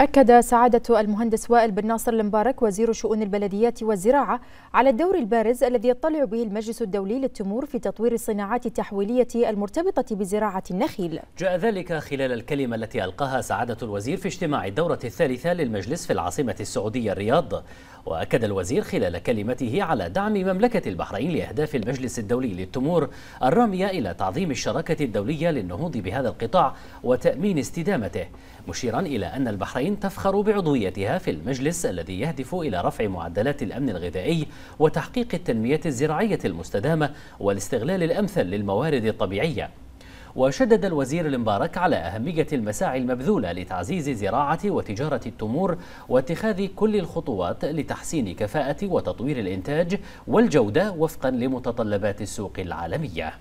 أكد سعادة المهندس وائل بن ناصر المبارك وزير شؤون البلديات والزراعة على الدور البارز الذي يطلع به المجلس الدولي للتمور في تطوير الصناعات التحويلية المرتبطة بزراعة النخيل. جاء ذلك خلال الكلمة التي ألقاها سعادة الوزير في اجتماع الدورة الثالثة للمجلس في العاصمة السعودية الرياض. وأكد الوزير خلال كلمته على دعم مملكة البحرين لأهداف المجلس الدولي للتمور الرامية إلى تعظيم الشراكة الدولية للنهوض بهذا القطاع وتأمين استدامته مشيرا إلى أن البحرين تفخر بعضويتها في المجلس الذي يهدف إلى رفع معدلات الأمن الغذائي وتحقيق التنمية الزراعية المستدامة والاستغلال الأمثل للموارد الطبيعية. وشدد الوزير المبارك على أهمية المساعي المبذولة لتعزيز زراعة وتجارة التمور واتخاذ كل الخطوات لتحسين كفاءة وتطوير الإنتاج والجودة وفقا لمتطلبات السوق العالمية.